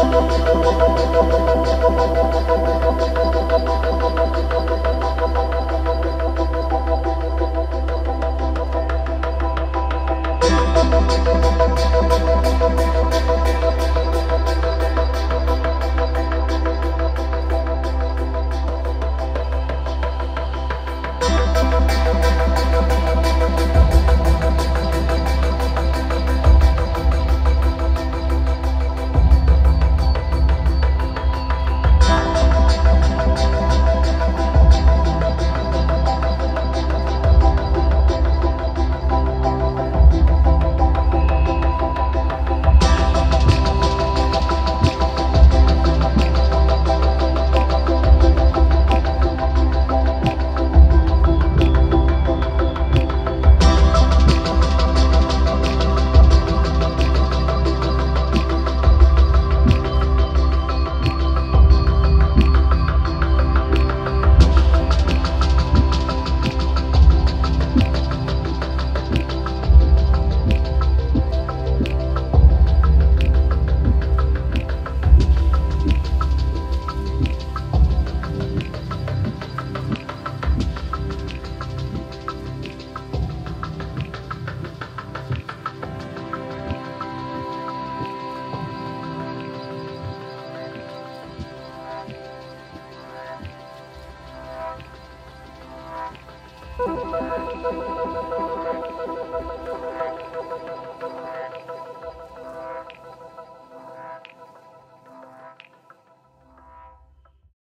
Thank